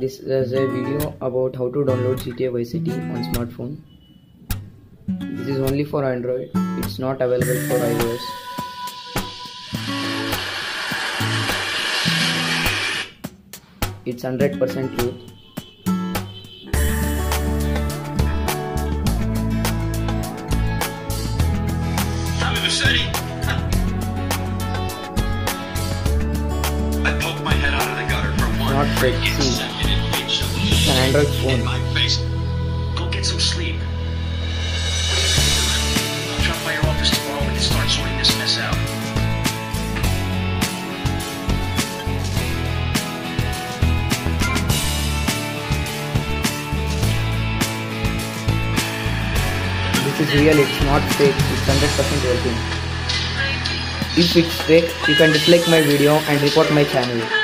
this is a video about how to download GTA Vice City on smartphone. This is only for Android. It's not available for iOS. It's 100% truth. Not fake, freaking see. second and made some It's an Android phone. Go get some sleep. I'll drop by your office tomorrow and start sorting this mess out. This is real, it's not fake, it's 100% working. If it's fake, you can dislike my video and report my channel.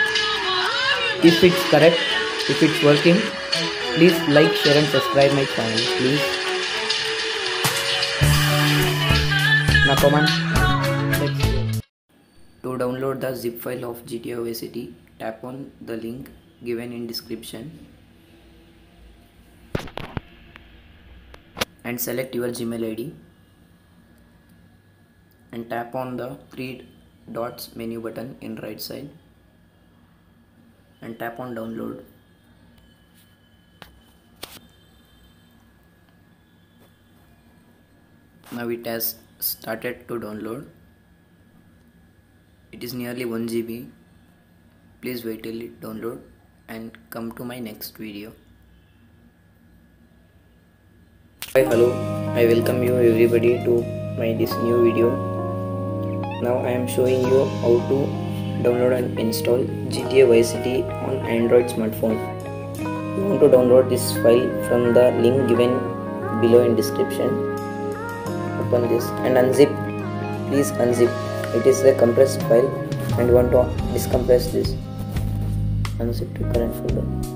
If it's correct, if it's working, please like, share and subscribe my channel, please. Now come on. To download the zip file of GTA Vice City, tap on the link given in description and select your Gmail ID and tap on the three dots menu button in right side and tap on download now it has started to download it is nearly 1 GB please wait till it download and come to my next video Hi, hello. I welcome you everybody to my this new video. Now I am showing you how to download and install GTA Vice City on Android smartphone. You want to download this file from the link given below in description. Open this and unzip. Please unzip. It is a compressed file and you want to discompress this. Unzip to current folder.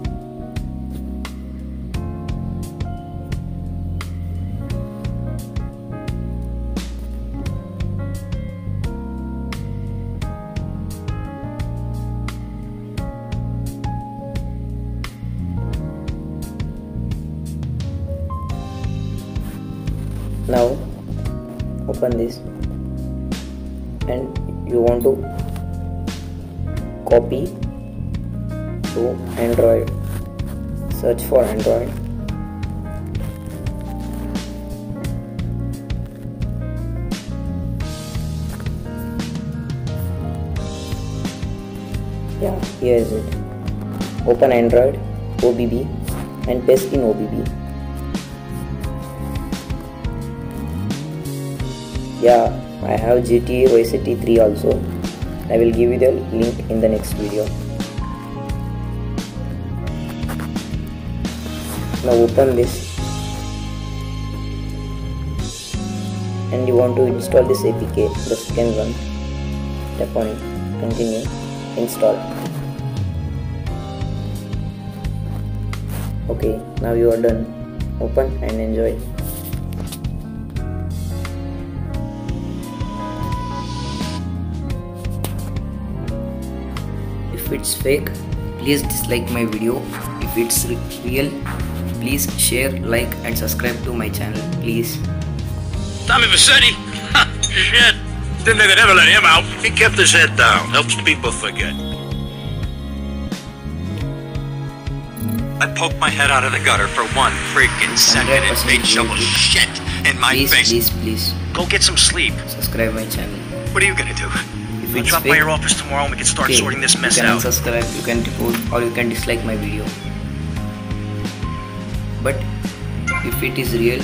Now open this. And you want to copy to android. Search for android. Yeah here is it. Open android obb and paste in obb yeah i have gta vice city 3 also. I will give you the link in the next video. Now open this. And you want to install this apk the second one. Tap on it. Continue. Install. Okay now you are done. Open and enjoy if it's fake please dislike my video if it's real please share like and subscribe to my channel please Tommy Vercetti? Shit. Didn't they'd ever let him out. He kept his head down. Helps people forget. I poked my head out of the gutter for one freaking second and 100% made shovel shit in my please face. please please Go get some sleep. subscribe my channel What are you gonna do? I'll it's drop by your office tomorrow and we can start sorting this mess you can out. unsubscribe you can report or you can dislike my video but if it is real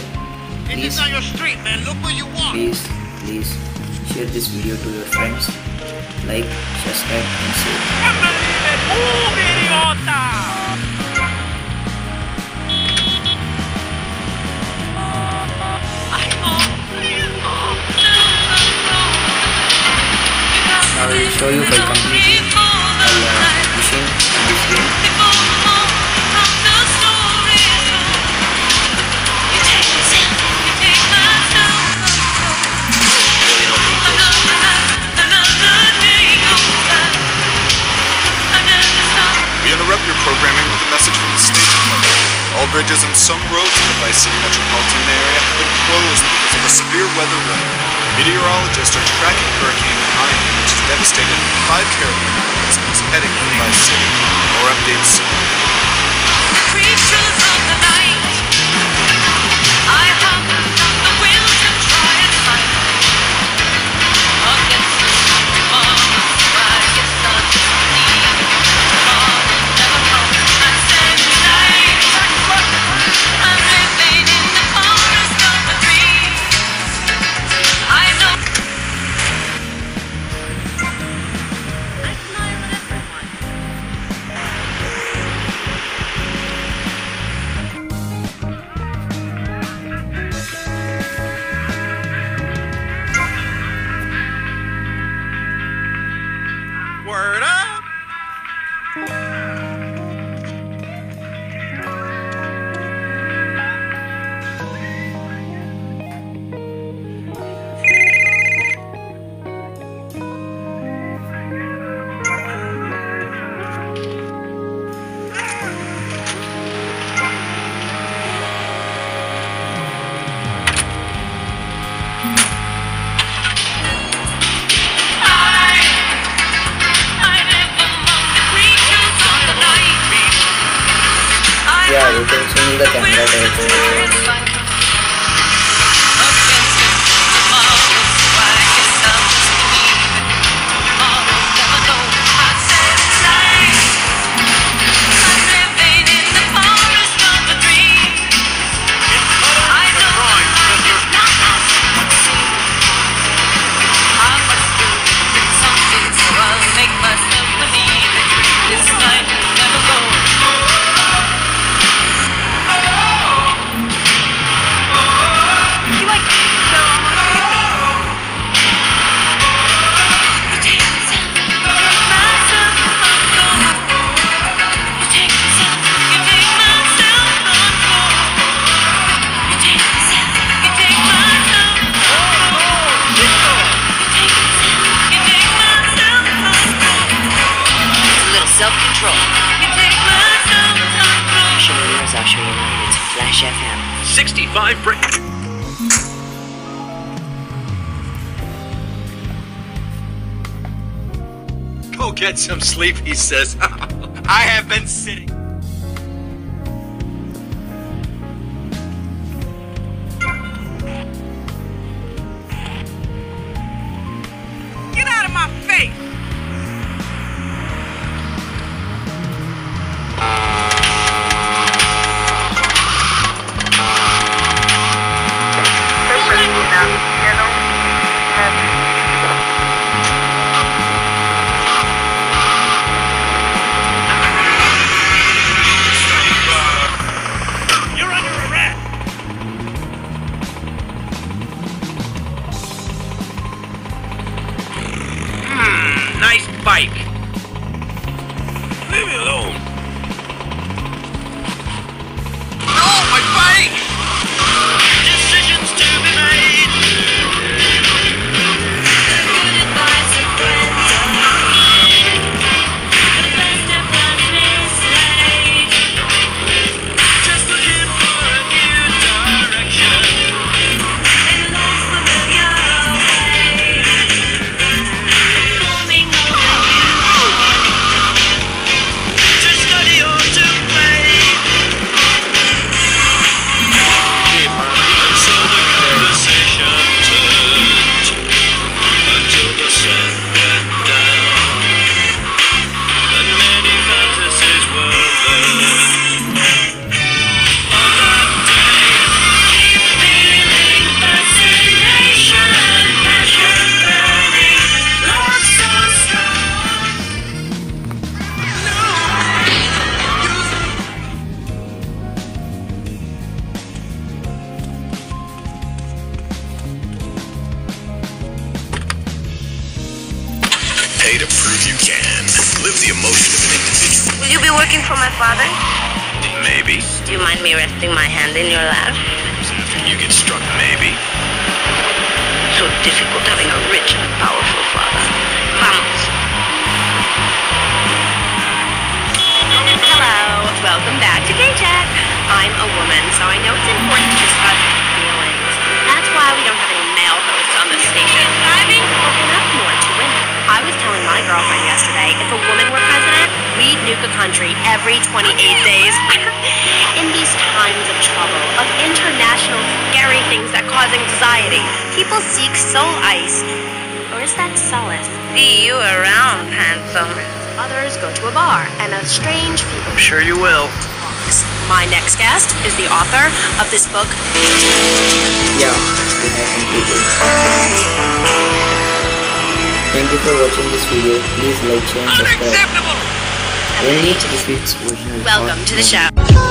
please your street, man. Look where you are. please please share this video to your friends like subscribe and share show you if programming with a message from the State Department. All bridges and some roads in the Vice City metropolitan area have been closed because of a severe weather warning. Meteorologists are tracking Hurricane Ian, which has devastated five Caribbean islands and is heading Vice City. More updates soon. yeah, you can the camera Go get some sleep, he says. I have been sitting. looking for my father? Maybe. Do you mind me resting my hand in your lap? You get struck, maybe. So difficult having a rich and powerful father. Vamos. Hello. Welcome back to Gay Chat. I'm a woman, so I know it's important to discuss nuke country every 28 days. In these times of trouble, of international scary things that cause anxiety, people seek soul ice. Or is that solace? See you around, handsome. Others go to a bar, and a strange feeling. I'm sure you will. My next guest is the author of this book, Yeah, we have completed. Thank you for watching this video. Please like, share and subscribe. Unacceptable! Only if it's. Welcome to the show.